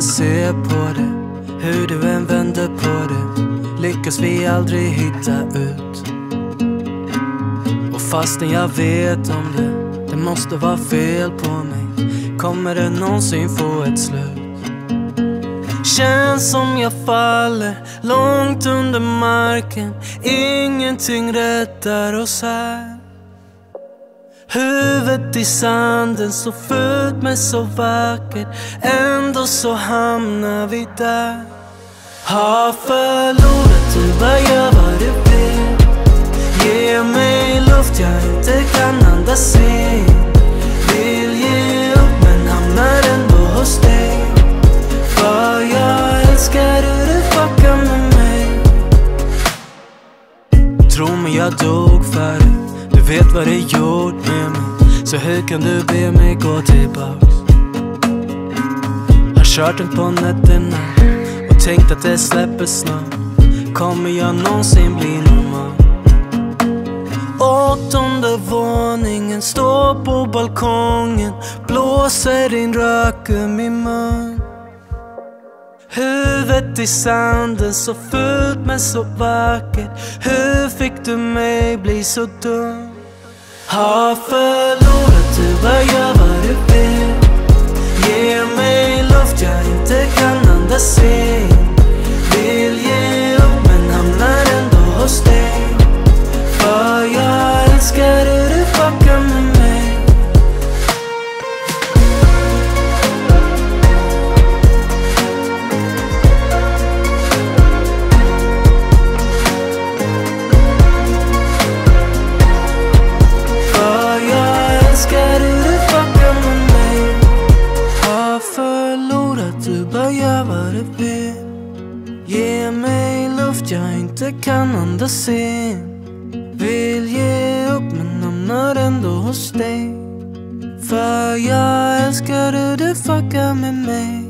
än ser på det, hur du än vänder på det, lyckas vi aldrig hitta ut. Och fastän jag vet om det, det måste vara fel på mig, kommer det någonsin få ett slut? Känns som jag faller långt under marken, ingenting räddar oss här. Huvudet i sanden, så fult men så vackert. Ändå så hamnar vi där. Har förlorat, du bara gör vad du vill. Ge mig luft jag inte kan andas in. Vill ge upp men hamnar ändå hos dig. För jag älskar hur du fuckar med mig. Tro mig jag dog för vet vad det gjort med mig. Så hur kan du be mig gå tillbaks? Har kört den på nätterna och tänkt att det släpper snart. Kommer jag någonsin bli normal? Åttonde våningen, står på balkongen Blåser din rök ur min mun Huvudet i sanden, så fult men så vackert Hur fick du mig bli så dum? Har förlorat, du bara gör vad du vill. Ge mig luft jag inte kan andas in. Vill ge upp men hamnar ändå hos dig. För jag älskar hur du fuckar med mig.